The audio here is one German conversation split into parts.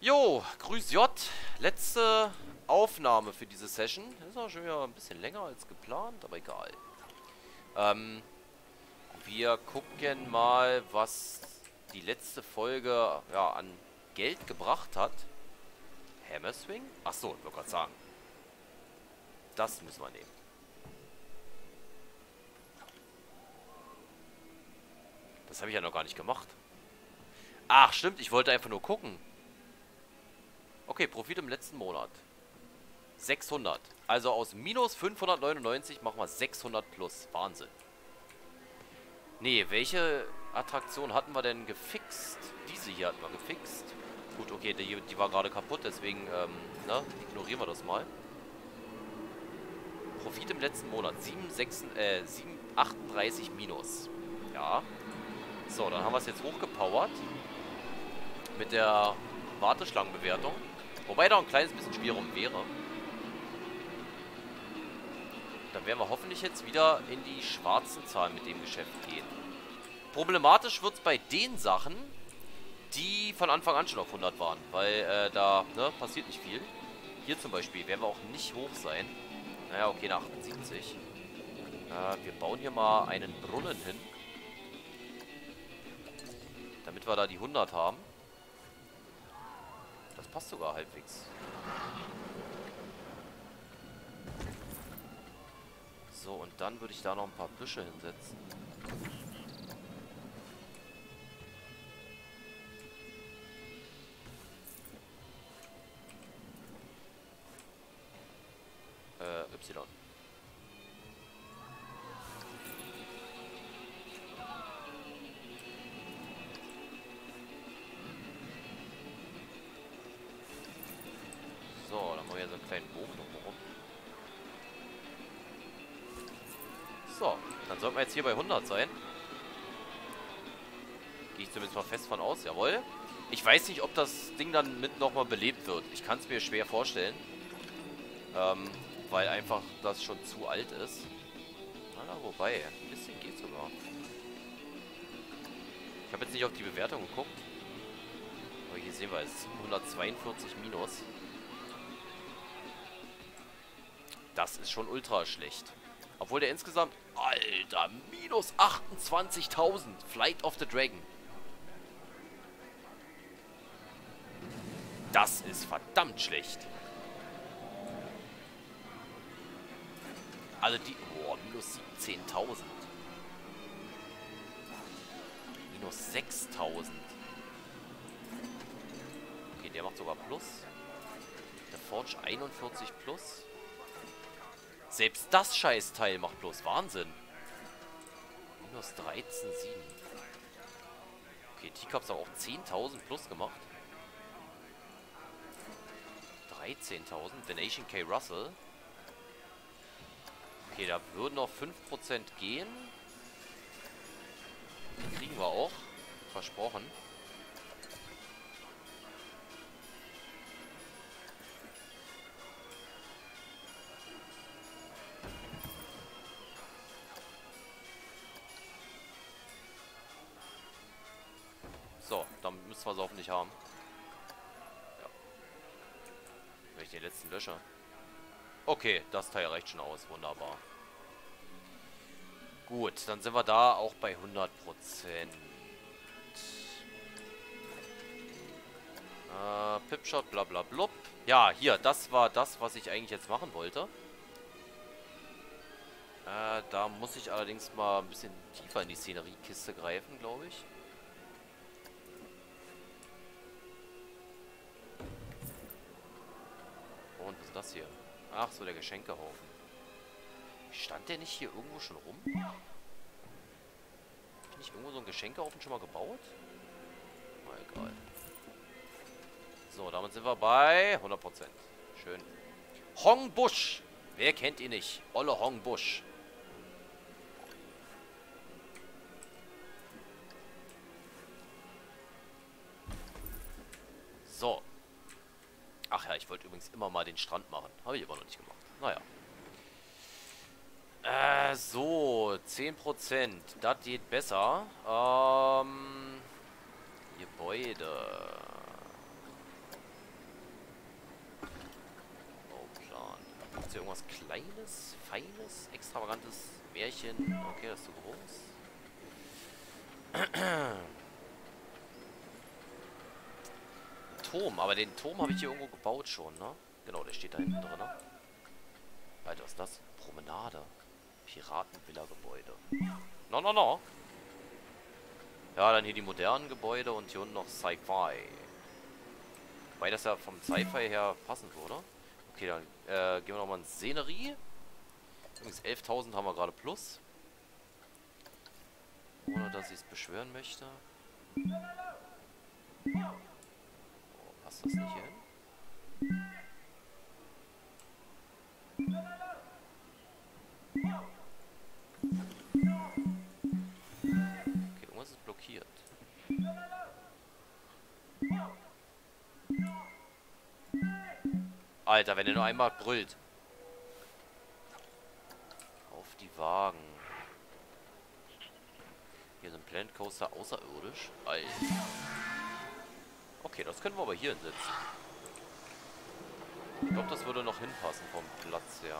Jo, grüß J. Letzte Aufnahme für diese Session. Ist auch schon wieder ein bisschen länger als geplant, aber egal. Ähm, wir gucken mal, was die letzte Folge ja, an Geld gebracht hat. Hammer Swing? Achso, ich wollte gerade sagen. Das müssen wir nehmen. Das habe ich ja noch gar nicht gemacht. Ach, stimmt, ich wollte einfach nur gucken. Okay, Profit im letzten Monat. 600. Also aus minus 599 machen wir 600 plus. Wahnsinn. Nee, welche Attraktion hatten wir denn gefixt? Diese hier hatten wir gefixt. Gut, okay, die, die war gerade kaputt, deswegen, ähm, ne, ignorieren wir das mal. Profit im letzten Monat. 7, 6, äh, 7, 38 minus. Ja. So, dann haben wir es jetzt hochgepowert. Mit der Warteschlangenbewertung. Wobei da ein kleines bisschen Spielraum wäre. Dann werden wir hoffentlich jetzt wieder in die schwarzen Zahlen mit dem Geschäft gehen. Problematisch wird es bei den Sachen, die von Anfang an schon auf 100 waren. Weil äh, da ne, passiert nicht viel. Hier zum Beispiel werden wir auch nicht hoch sein. Naja, okay, nach 78. Äh, wir bauen hier mal einen Brunnen hin. Damit wir da die 100 haben. Passt sogar halbwegs. So, und dann würde ich da noch ein paar Büsche hinsetzen. Äh, Y. kleinen Bogen drumherum. So, dann sollten wir jetzt hier bei 100 sein. Gehe ich zumindest mal fest von aus, jawohl. Ich weiß nicht, ob das Ding dann mit nochmal belebt wird. Ich kann es mir schwer vorstellen. Ähm, weil einfach das schon zu alt ist. Na, wobei, ein bisschen geht sogar. Ich habe jetzt nicht auf die Bewertung geguckt. Aber hier sehen wir es. 742 minus. Das ist schon ultra schlecht. Obwohl der insgesamt... Alter, minus 28.000. Flight of the Dragon. Das ist verdammt schlecht. Also die... Boah, minus 17.000. Minus 6.000. Okay, der macht sogar Plus. Der Forge 41 Plus. Selbst das Scheißteil macht bloß Wahnsinn. Minus 13,7. Okay, Teacups haben auch 10.000 plus gemacht. 13.000. Venation K. Russell. Okay, da würden noch 5% gehen. Die kriegen wir auch. Versprochen. So, dann müssen wir es hoffentlich haben. Ja. Wenn ich den letzten lösche. Okay, das Teil reicht schon aus. Wunderbar. Gut, dann sind wir da auch bei 100%. Äh, Pipshot, bla bla blub. Ja, hier, das war das, was ich eigentlich jetzt machen wollte. Äh, da muss ich allerdings mal ein bisschen tiefer in die Szeneriekiste greifen, glaube ich. Hier? Ach so, der Geschenkehaufen. Stand der nicht hier irgendwo schon rum? Hab ich nicht irgendwo so einen Geschenkehaufen schon mal gebaut? Mal egal. So, damit sind wir bei 100%. Schön. Hong Bush. Wer kennt ihn nicht? Olle Hong Bush. übrigens immer mal den Strand machen. Habe ich aber noch nicht gemacht. Naja. Äh, so, 10%. Das geht besser. Ähm, Gebäude. Bauplan. Gibt es hier irgendwas Kleines, Feines, Extravagantes? Märchen? Okay, das ist zu groß. Turm, aber den Turm habe ich hier irgendwo gebaut schon, ne? Genau, der steht da hinten drin, ne? Alter, was ist das? Promenade. Piratenvilla-Gebäude. No, no, no. Ja, dann hier die modernen Gebäude und hier unten noch Sci-Fi. Weil das ja vom Sci-Fi her passen würde. Okay, dann äh, gehen wir nochmal in Szenerie. Übrigens 11.000 haben wir gerade plus. Ohne dass ich es beschwören möchte. Passt das nicht hin? Okay, irgendwas ist blockiert. Alter, wenn er nur einmal brüllt. Auf die Wagen. Hier sind Planet Coaster außerirdisch. Alter. Okay, das können wir aber hier hinsetzen. Ich glaube, das würde noch hinpassen vom Platz her.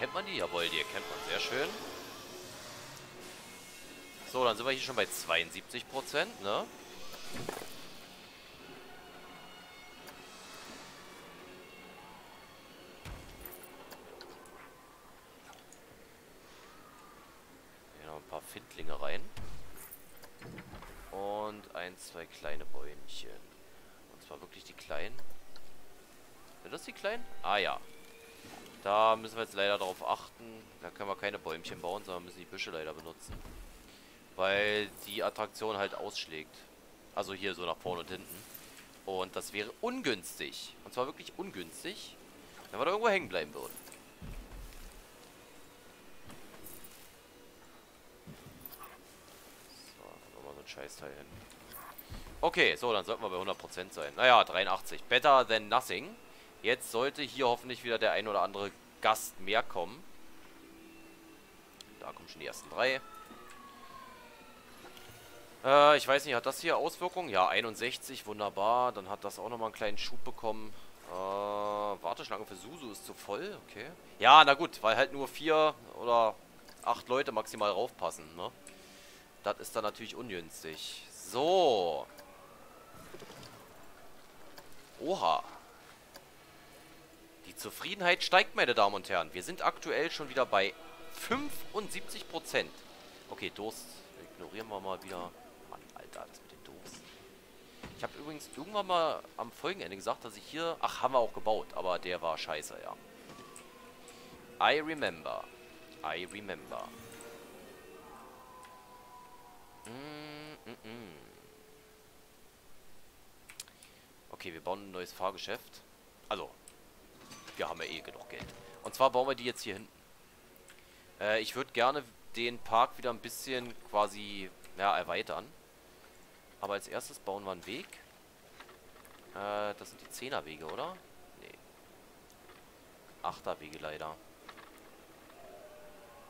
Erkennt man die? Jawohl, die erkennt man. Sehr schön. So, dann sind wir hier schon bei 72 Prozent, ne? Hier noch ein paar Findlinge rein. Und ein, zwei kleine Bäumchen. Und zwar wirklich die kleinen. Sind das die kleinen? Ah ja. Da müssen wir jetzt leider darauf achten. Da können wir keine Bäumchen bauen, sondern müssen die Büsche leider benutzen. Weil die Attraktion halt ausschlägt. Also hier so nach vorne und hinten. Und das wäre ungünstig. Und zwar wirklich ungünstig, wenn wir da irgendwo hängen bleiben würden. So, nochmal so ein Scheißteil hin. Okay, so, dann sollten wir bei 100% sein. Naja, 83. Better than nothing. Jetzt sollte hier hoffentlich wieder der ein oder andere Gast mehr kommen. Da kommen schon die ersten drei. Äh, ich weiß nicht, hat das hier Auswirkungen? Ja, 61, wunderbar. Dann hat das auch nochmal einen kleinen Schub bekommen. Äh, Warteschlange für Susu ist zu voll, okay. Ja, na gut, weil halt nur vier oder acht Leute maximal raufpassen, ne? Das ist dann natürlich ungünstig. So. Oha. Zufriedenheit steigt, meine Damen und Herren. Wir sind aktuell schon wieder bei 75%. Okay, Durst ignorieren wir mal wieder. Mann, Alter, das mit dem Durst. Ich habe übrigens irgendwann mal am Folgenende gesagt, dass ich hier... Ach, haben wir auch gebaut, aber der war scheiße, ja. I remember. I remember. Mm, mm, mm. Okay, wir bauen ein neues Fahrgeschäft. Also, wir haben ja eh genug Geld. Und zwar bauen wir die jetzt hier hinten. Äh, ich würde gerne den Park wieder ein bisschen quasi ja, erweitern. Aber als erstes bauen wir einen Weg. Äh, das sind die Zehnerwege, oder? Nee. Achterwege leider.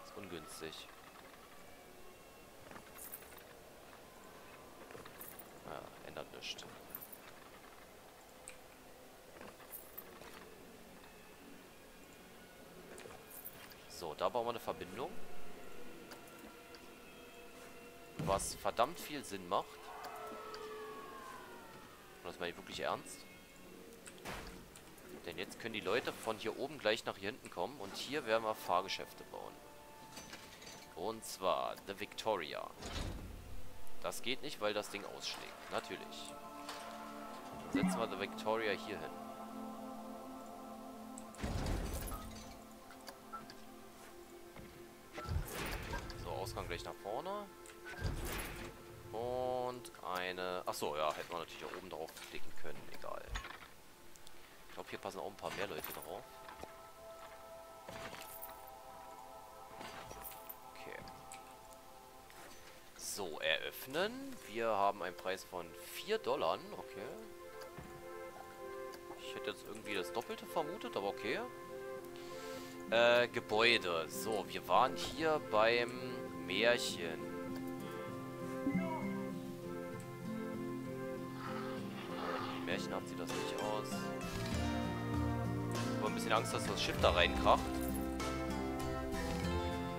ist ungünstig. Ja, ändert nichts. So, da bauen wir eine Verbindung. Was verdammt viel Sinn macht. Und das meine ich wirklich ernst. Denn jetzt können die Leute von hier oben gleich nach hier hinten kommen. Und hier werden wir Fahrgeschäfte bauen. Und zwar The Victoria. Das geht nicht, weil das Ding ausschlägt. Natürlich. Setzen wir die Victoria hier hin. Ausgang gleich nach vorne. Und eine... Achso, ja, hätten wir natürlich auch oben drauf klicken können. Egal. Ich glaube, hier passen auch ein paar mehr Leute drauf. Okay. So, eröffnen. Wir haben einen Preis von 4 Dollar. Okay. Ich hätte jetzt irgendwie das Doppelte vermutet, aber okay. Äh, Gebäude. So, wir waren hier beim Märchen. Märchenhaft sieht das nicht aus. Ich habe ein bisschen Angst, dass das Schiff da reinkracht.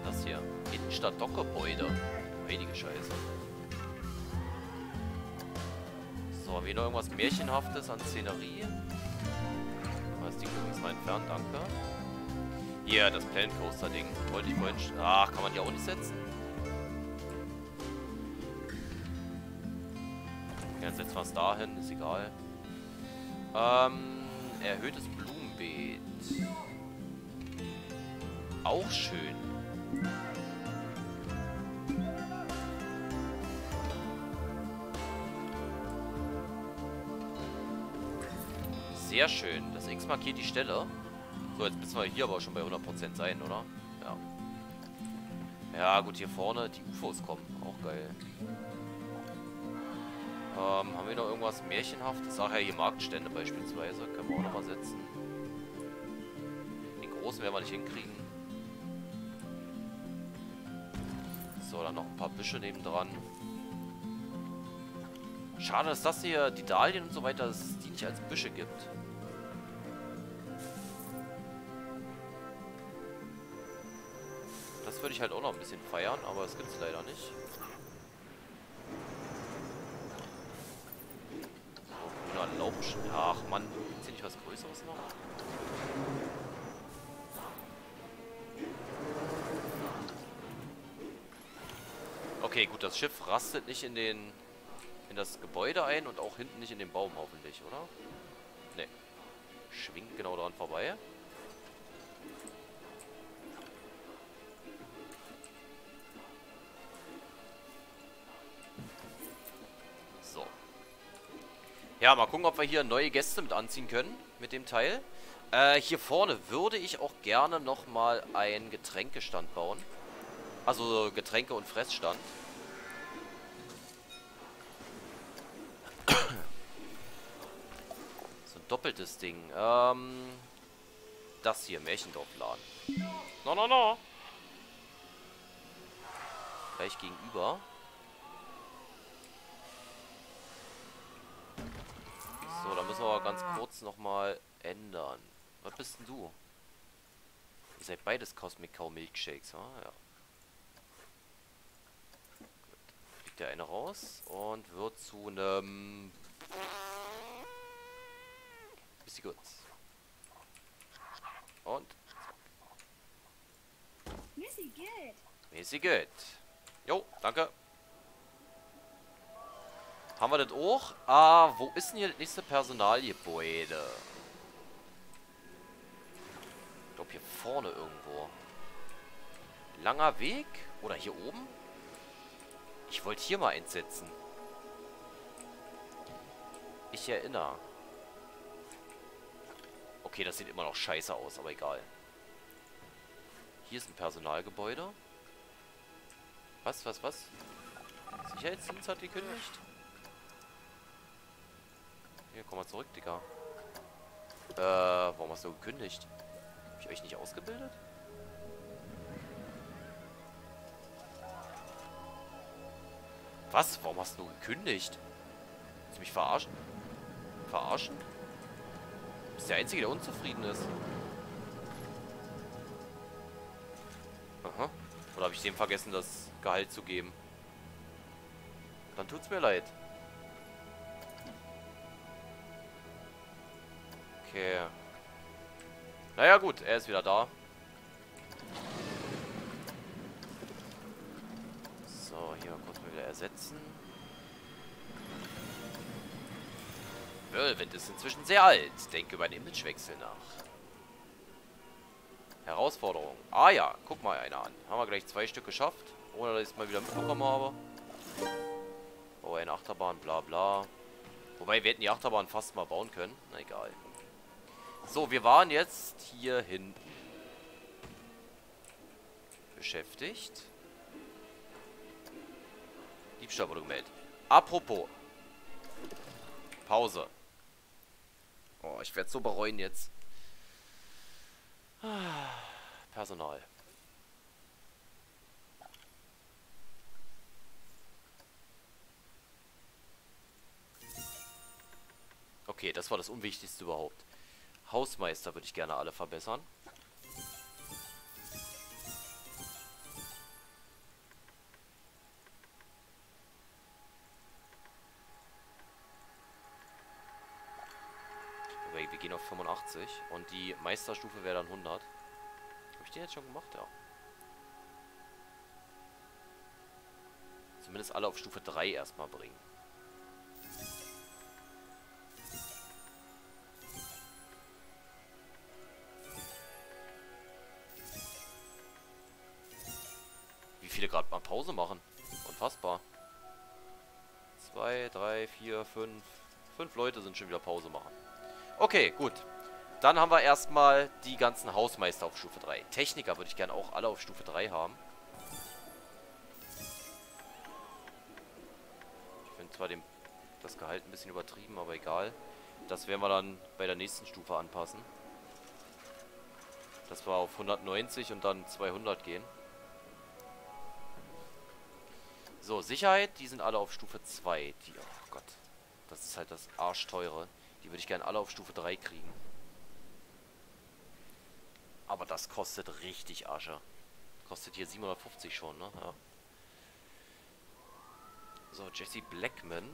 Das hier. Innenstadt Dockgebäude. Heilige Scheiße. So, haben wir noch irgendwas Märchenhaftes an Szenerie? Das Ding übrigens mal entfernen, danke. Hier, das Planet Coaster Ding. Wollte ich vorhin... Ach, kann man hier auch nicht setzen? Dann setzen wir es dahin, ist egal. Ähm, erhöhtes Blumenbeet. Auch schön. Sehr schön. Das X markiert die Stelle. So, jetzt müssen wir hier aber schon bei 100% sein, oder? Ja. Ja, gut, hier vorne die UFOs kommen. Auch geil. Ähm, haben wir noch irgendwas Märchenhaftes? Ach ja, hier Marktstände beispielsweise. Können wir auch nochmal setzen. Den großen werden wir nicht hinkriegen. So, dann noch ein paar Büsche nebendran. Schade, dass das hier, die Dahlien und so weiter, dass es die nicht als Büsche gibt. Das würde ich halt auch noch ein bisschen feiern, aber das gibt es leider nicht. Laubsch. Ach man, ist hier nicht was Größeres noch? Okay, gut, das Schiff rastet nicht in den in das Gebäude ein und auch hinten nicht in den Baum hoffentlich, oder? Ne. Schwingt genau daran vorbei. Ja, mal gucken, ob wir hier neue Gäste mit anziehen können mit dem Teil. Äh, hier vorne würde ich auch gerne nochmal einen Getränkestand bauen. Also Getränke- und Fressstand. so ein doppeltes Ding. Ähm, das hier, Märchendorfladen. No, no, no. Gleich gegenüber. So, da müssen wir aber ganz kurz nochmal ändern. Was bist denn du? Ihr seid beides Cosmic Cow Milkshakes, wa? Ja. Fliegt der eine raus und wird zu einem... Bisschen gut. Und? Missy, good. Mäßig gut. Jo, danke. Haben wir das auch? Ah, wo ist denn hier das nächste Personalgebäude? Ich glaube hier vorne irgendwo. Langer Weg? Oder hier oben? Ich wollte hier mal einsetzen. Ich erinnere. Okay, das sieht immer noch scheiße aus, aber egal. Hier ist ein Personalgebäude. Was, was, was? Sicherheitsdienst hat gekündigt? Hier, komm mal zurück, Digga. Äh, warum hast du gekündigt? Hab ich euch nicht ausgebildet? Was? Warum hast du gekündigt? Willst du mich verarschen? Verarschen? Du bist der Einzige, der unzufrieden ist. Aha. Oder habe ich dem vergessen, das Gehalt zu geben? Dann tut's mir leid. Naja gut, er ist wieder da. So, hier kurz mal wieder ersetzen. Whirlwind ist inzwischen sehr alt. Denke über einen Imagewechsel nach. Herausforderung. Ah ja, guck mal einer an. Haben wir gleich zwei Stück geschafft. Ohne dass ich es mal wieder mitbekommen habe. Oh, eine Achterbahn, bla bla. Wobei, wir hätten die Achterbahn fast mal bauen können. Na egal. So, wir waren jetzt hier hinten. Beschäftigt. Diebstahl wurde gemeldet. Apropos. Pause. Oh, ich werde so bereuen jetzt. Personal. Okay, das war das Unwichtigste überhaupt. Hausmeister würde ich gerne alle verbessern. wir gehen auf 85 und die Meisterstufe wäre dann 100. Habe ich den jetzt schon gemacht? Ja. Zumindest alle auf Stufe 3 erstmal bringen. Viele gerade mal Pause machen? Unfassbar. 2, 3, 4, 5. 5 Leute sind schon wieder Pause machen. Okay, gut. Dann haben wir erstmal die ganzen Hausmeister auf Stufe 3. Techniker würde ich gerne auch alle auf Stufe 3 haben. Ich finde zwar dem, das Gehalt ein bisschen übertrieben, aber egal. Das werden wir dann bei der nächsten Stufe anpassen. Dass wir auf 190 und dann 200 gehen. So, Sicherheit, die sind alle auf Stufe 2. Die, oh Gott, das ist halt das Arschteure. Die würde ich gerne alle auf Stufe 3 kriegen. Aber das kostet richtig Asche. Kostet hier 750 schon, ne? Ja. So, Jesse Blackman.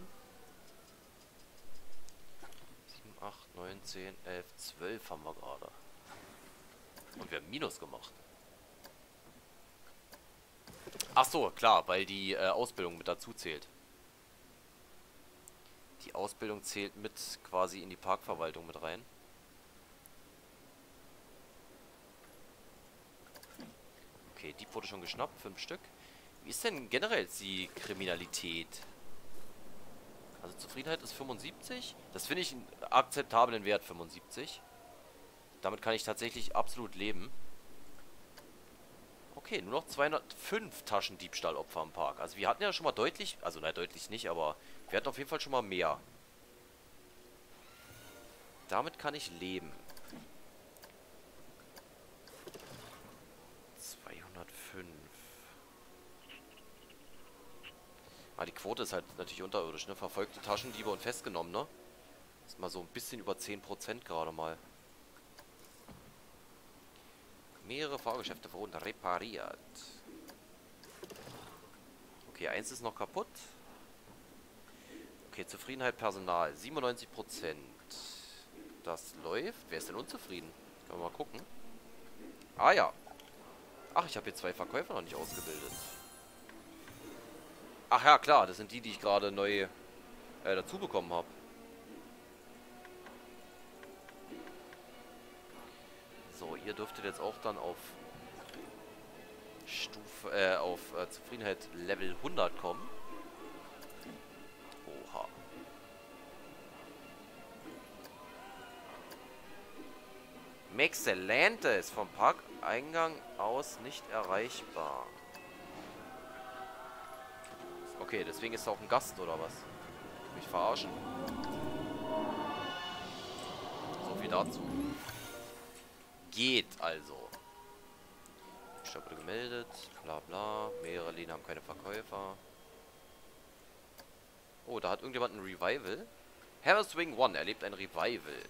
7, 8, 9, 10, 11, 12 haben wir gerade. Und wir haben Minus gemacht. Ach so, klar, weil die äh, Ausbildung mit dazu zählt. Die Ausbildung zählt mit quasi in die Parkverwaltung mit rein. Okay, Dieb wurde schon geschnappt, fünf Stück. Wie ist denn generell die Kriminalität? Also Zufriedenheit ist 75. Das finde ich einen akzeptablen Wert, 75. Damit kann ich tatsächlich absolut leben. Okay, nur noch 205 Taschendiebstahlopfer im Park. Also wir hatten ja schon mal deutlich, also nein, deutlich nicht, aber wir hatten auf jeden Fall schon mal mehr. Damit kann ich leben. 205. Ah, die Quote ist halt natürlich unterirdisch, ne? Verfolgte Taschendiebe und festgenommen, ne? Ist mal so ein bisschen über 10% gerade mal. Mehrere Fahrgeschäfte wurden repariert. Okay, eins ist noch kaputt. Okay, Zufriedenheit Personal. 97%. Das läuft. Wer ist denn unzufrieden? Können wir mal gucken. Ah ja. Ach, ich habe hier zwei Verkäufer noch nicht ausgebildet. Ach ja, klar. Das sind die, die ich gerade neu äh, dazu bekommen habe. Ihr dürftet jetzt auch dann auf Stufe, äh, auf äh, Zufriedenheit Level 100 kommen. Oha. Exzellente ist vom Parkeingang aus nicht erreichbar. Okay, deswegen ist er auch ein Gast, oder was? Mich verarschen. So viel dazu. Geht also. Stopp wurde gemeldet. Bla bla. Mehrere Läden haben keine Verkäufer. Oh, da hat irgendjemand ein Revival. Hammer Swing One erlebt ein Revival.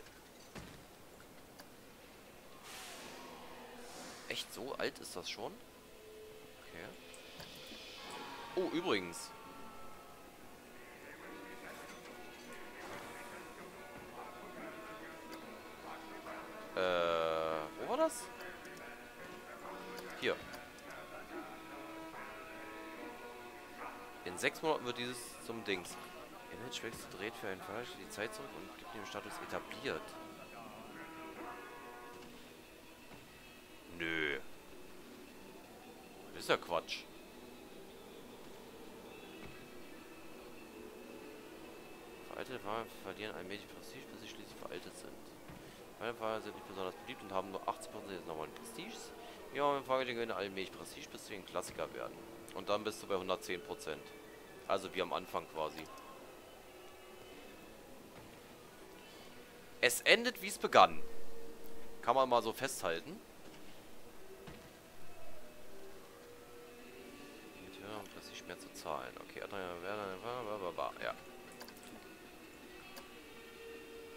Echt so alt ist das schon? Okay. Oh, übrigens. In sechs Monaten wird dieses zum Dings. Image wechselt dreht für einen Fall die Zeit zurück und gibt dem Status etabliert. Nö. Das ist ja Quatsch. Veraltete Fahrer verlieren wenig Prestige, bis sie schließlich veraltet sind. Meine Fahrer sind nicht besonders beliebt und haben nur 80% des normalen Prestiges. Ja, im Fahrer gewinnen allmählich Prestige, bis sie ein Klassiker werden. Und dann bist du bei 110%. Also wie am Anfang quasi. Es endet, wie es begann. Kann man mal so festhalten. Prestige mehr zu zahlen. Okay, ja.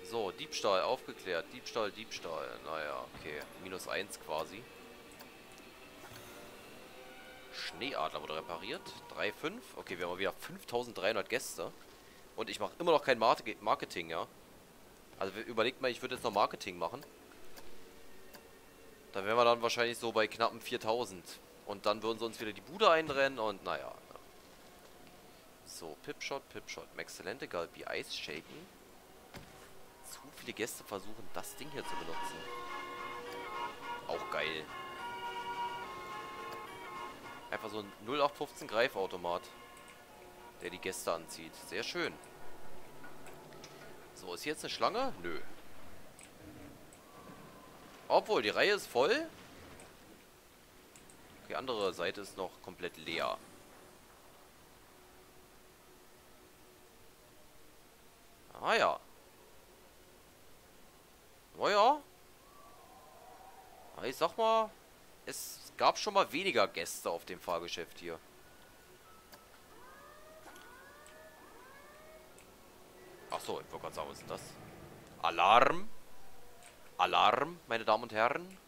So, Diebstahl aufgeklärt. Diebstahl, Diebstahl. Naja, okay. Minus 1 quasi. Schneeadler wurde repariert. 3,5. Okay, wir haben wieder 5300 Gäste. Und ich mache immer noch kein Marketing, ja. Also überlegt mal, ich würde jetzt noch Marketing machen. Da wären wir dann wahrscheinlich so bei knappen 4000. Und dann würden sie uns wieder die Bude einrennen und naja. So, Pipshot, Pipshot. Maxellente Galbi Ice Shaken zu viele Gäste versuchen, das Ding hier zu benutzen. Auch geil. Einfach so ein 0815 Greifautomat, der die Gäste anzieht. Sehr schön. So, ist hier jetzt eine Schlange? Nö. Obwohl, die Reihe ist voll. Die andere Seite ist noch komplett leer. Ah ja. Naja. Ich sag mal, es gab schon mal weniger Gäste auf dem Fahrgeschäft hier. Achso, ich wollte gerade sagen, was ist das? Alarm. Alarm, meine Damen und Herren.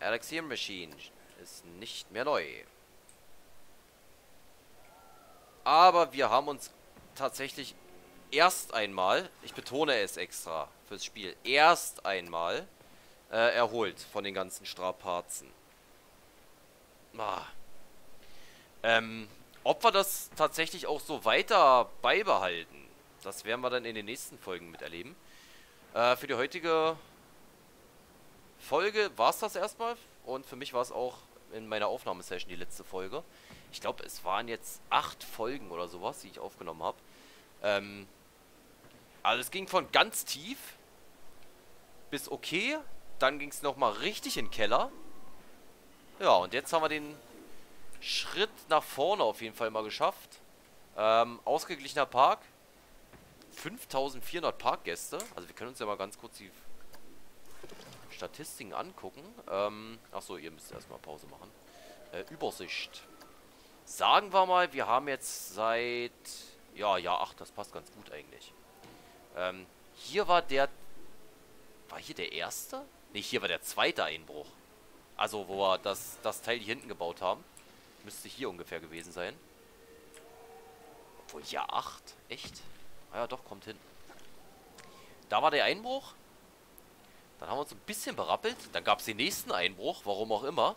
Elixir Machine ist nicht mehr neu. Aber wir haben uns tatsächlich erst einmal, ich betone es extra fürs Spiel, erst einmal äh, erholt von den ganzen Strapazen. Ah. Ähm, ob wir das tatsächlich auch so weiter beibehalten, das werden wir dann in den nächsten Folgen miterleben. Äh, für die heutige Folge war es das erstmal. Und für mich war es auch in meiner Aufnahmesession die letzte Folge. Ich glaube, es waren jetzt acht Folgen oder sowas, die ich aufgenommen habe. Ähm, also es ging von ganz tief bis okay. Dann ging es nochmal richtig in den Keller. Ja, und jetzt haben wir den Schritt nach vorne auf jeden Fall mal geschafft. Ähm, ausgeglichener Park. 5400 Parkgäste. Also wir können uns ja mal ganz kurz die Statistiken angucken. Ähm, achso, ihr müsst erstmal Pause machen. Äh, Übersicht. Sagen wir mal, wir haben jetzt seit... Ja, ja, ach, das passt ganz gut eigentlich. Ähm, hier war der... War hier der erste? Ne, hier war der zweite Einbruch. Also, wo wir das, das Teil hier hinten gebaut haben. Müsste hier ungefähr gewesen sein. Obwohl, hier 8. Echt? Ah ja, doch, kommt hin. Da war der Einbruch. Dann haben wir uns ein bisschen berappelt. Dann gab es den nächsten Einbruch, warum auch immer.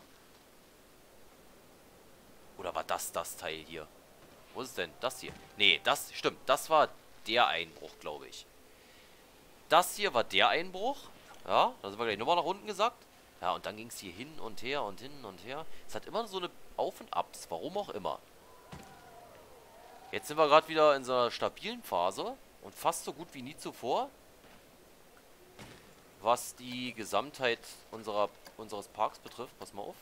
Oder war das das Teil hier? Wo ist es denn? Das hier. Nee, das stimmt. Das war der Einbruch, glaube ich. Das hier war der Einbruch. Ja, da sind wir gleich nochmal nach unten gesagt. Ja, und dann ging es hier hin und her und hin und her. Es hat immer so eine Auf- und Abs, warum auch immer. Jetzt sind wir gerade wieder in so einer stabilen Phase und fast so gut wie nie zuvor. Was die Gesamtheit unserer, unseres Parks betrifft. Pass mal auf.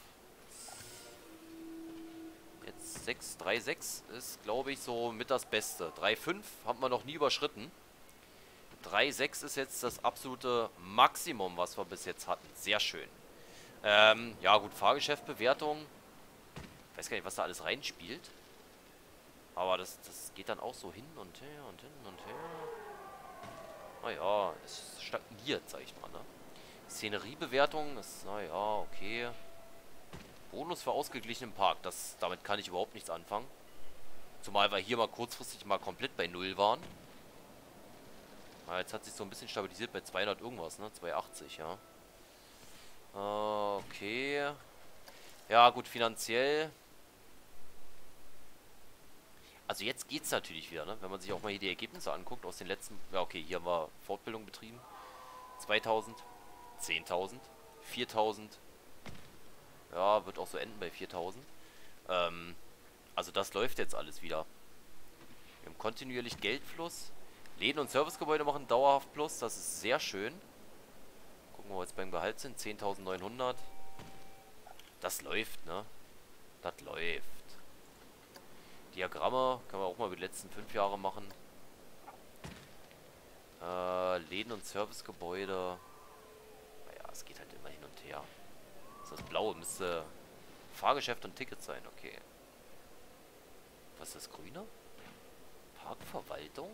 Jetzt 6, 3, 6 ist, glaube ich, so mit das Beste. 3, 5 haben wir noch nie überschritten. 3, 6 ist jetzt das absolute Maximum, was wir bis jetzt hatten. Sehr schön. Ähm, ja gut, Fahrgeschäftbewertung. Ich weiß gar nicht, was da alles reinspielt. Aber das, das geht dann auch so hin und her und hin und her. Naja, es stagniert, sag ich mal, ne? Szeneriebewertung ist, naja, okay. Bonus für ausgeglichenen Park. Das, damit kann ich überhaupt nichts anfangen. Zumal wir hier mal kurzfristig mal komplett bei Null waren. Ah, jetzt hat sich so ein bisschen stabilisiert bei 200 irgendwas, ne? 280, ja. Okay. Ja, gut, finanziell. Also jetzt geht's natürlich wieder, ne? Wenn man sich auch mal hier die Ergebnisse anguckt aus den letzten... Ja, okay, hier haben wir Fortbildung betrieben. 2000, 10.000, 4.000. Ja, wird auch so enden bei 4.000. Ähm, also das läuft jetzt alles wieder. Wir haben kontinuierlich Geldfluss. Läden und Servicegebäude machen dauerhaft Plus. Das ist sehr schön. Gucken wir, wo wir jetzt beim Gehalt sind. 10.900. Das läuft, ne? Das läuft. Diagramme können wir auch mal über die letzten fünf Jahre machen. Äh, Läden und Servicegebäude. Naja, es geht halt immer hin und her. Das, ist das blaue müsste Fahrgeschäft und Ticket sein, okay. Was ist das grüne? Parkverwaltung?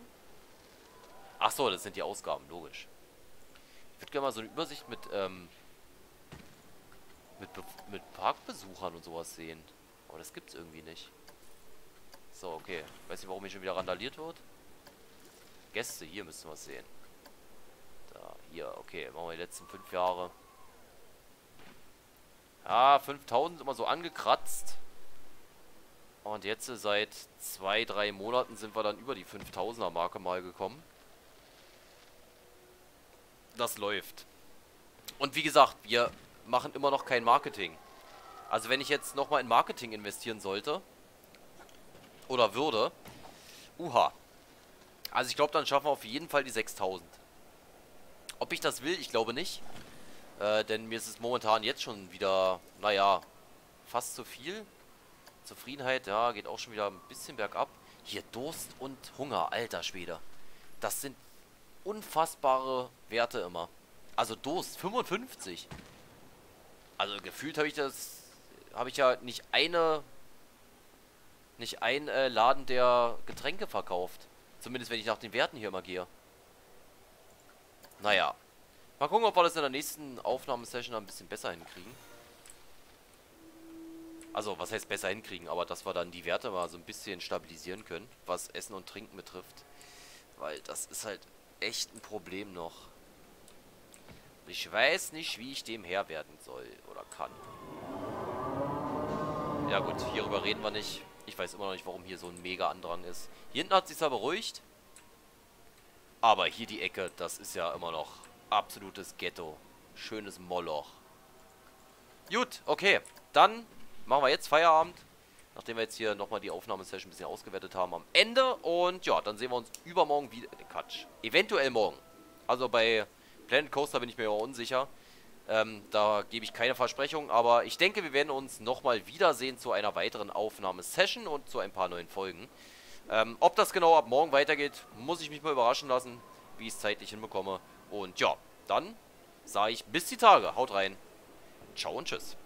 Ach so, das sind die Ausgaben, logisch. Ich würde gerne mal so eine Übersicht mit, ähm, mit, mit Parkbesuchern und sowas sehen. Aber das gibt's irgendwie nicht. So, okay. Weiß nicht, warum hier schon wieder randaliert wird. Gäste, hier müssen wir es sehen. Da, hier, okay. Machen wir die letzten fünf Jahre. Ja, 5000 immer so angekratzt. Und jetzt seit zwei, drei Monaten sind wir dann über die 5000er Marke mal gekommen. Das läuft. Und wie gesagt, wir machen immer noch kein Marketing. Also wenn ich jetzt nochmal in Marketing investieren sollte, oder würde, uha. Also ich glaube, dann schaffen wir auf jeden Fall die 6000. Ob ich das will, ich glaube nicht. Äh, denn mir ist es momentan jetzt schon wieder, naja, fast zu viel. Zufriedenheit, ja, geht auch schon wieder ein bisschen bergab. Hier, Durst und Hunger, alter Schwede. Das sind unfassbare Werte immer. Also Durst, 55. Also gefühlt habe ich das, habe ich ja nicht eine, nicht ein äh, Laden, der Getränke verkauft. Zumindest wenn ich nach den Werten hier immer gehe. Naja. Mal gucken, ob wir das in der nächsten Aufnahmesession ein bisschen besser hinkriegen. Also, was heißt besser hinkriegen, aber dass wir dann die Werte mal so ein bisschen stabilisieren können, was Essen und Trinken betrifft. Weil das ist halt echt ein Problem noch. Ich weiß nicht, wie ich dem Herr werden soll oder kann. Ja gut, hierüber reden wir nicht. Ich weiß immer noch nicht, warum hier so ein mega Andrang ist. Hier hinten hat sich aber beruhigt. Aber hier die Ecke, das ist ja immer noch absolutes Ghetto. Schönes Moloch. Gut, okay. Dann machen wir jetzt Feierabend. Nachdem wir jetzt hier nochmal die Aufnahmesession ein bisschen ausgewertet haben am Ende. Und ja, dann sehen wir uns übermorgen wieder. Quatsch. Eventuell morgen. Also bei Planet Coaster bin ich mir auch unsicher. Ähm, da gebe ich keine Versprechung. Aber ich denke, wir werden uns nochmal wiedersehen zu einer weiteren Aufnahmesession und zu ein paar neuen Folgen. Ähm, ob das genau ab morgen weitergeht, muss ich mich mal überraschen lassen, wie ich es zeitlich hinbekomme. Und ja, dann sage ich bis die Tage. Haut rein. Ciao und tschüss.